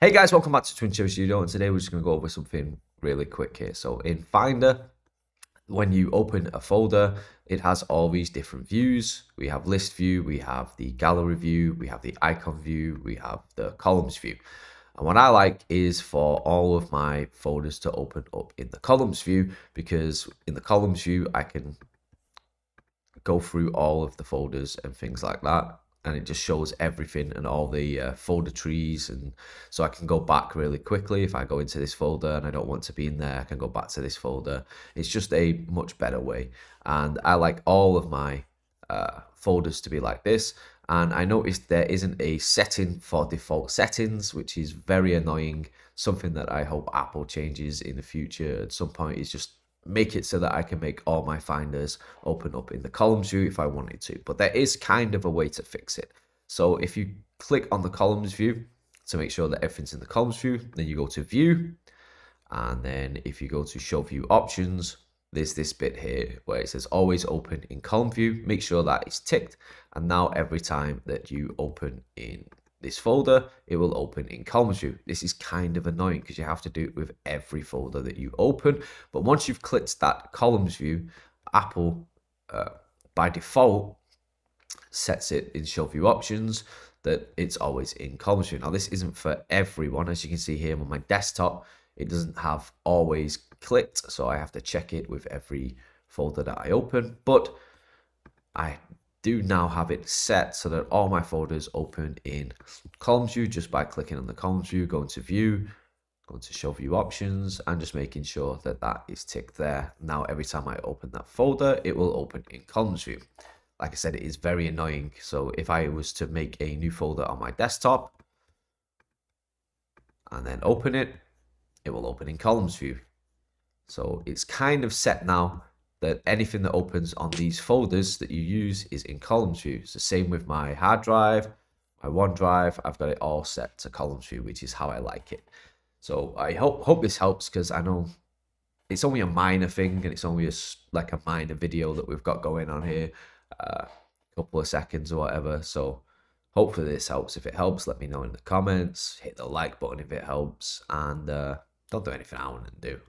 Hey guys, welcome back to Twin Cherry Studio and today we're just going to go over something really quick here. So in Finder, when you open a folder, it has all these different views. We have list view, we have the gallery view, we have the icon view, we have the columns view. And what I like is for all of my folders to open up in the columns view because in the columns view, I can go through all of the folders and things like that and it just shows everything and all the uh, folder trees and so I can go back really quickly if I go into this folder and I don't want to be in there I can go back to this folder. It's just a much better way and I like all of my uh, folders to be like this and I noticed there isn't a setting for default settings which is very annoying something that I hope Apple changes in the future. At some point is just make it so that I can make all my finders open up in the columns view if I wanted to. But there is kind of a way to fix it. So if you click on the columns view to make sure that everything's in the columns view, then you go to view. And then if you go to show view options, there's this bit here where it says always open in column view. Make sure that is ticked. And now every time that you open in this folder, it will open in columns view. This is kind of annoying because you have to do it with every folder that you open. But once you've clicked that columns view, Apple uh, by default sets it in show view options that it's always in columns view. Now this isn't for everyone. As you can see here on my desktop, it doesn't have always clicked. So I have to check it with every folder that I open. But I do now have it set so that all my folders open in columns view just by clicking on the columns view, going to view, going to show view options and just making sure that that is ticked there. Now, every time I open that folder, it will open in columns view. Like I said, it is very annoying. So if I was to make a new folder on my desktop and then open it, it will open in columns view. So it's kind of set now that anything that opens on these folders that you use is in columns view. It's the same with my hard drive, my OneDrive. I've got it all set to columns view, which is how I like it. So I hope hope this helps because I know it's only a minor thing and it's only a, like a minor video that we've got going on here, uh, a couple of seconds or whatever. So hopefully this helps. If it helps, let me know in the comments. Hit the like button if it helps, and uh, don't do anything I to do.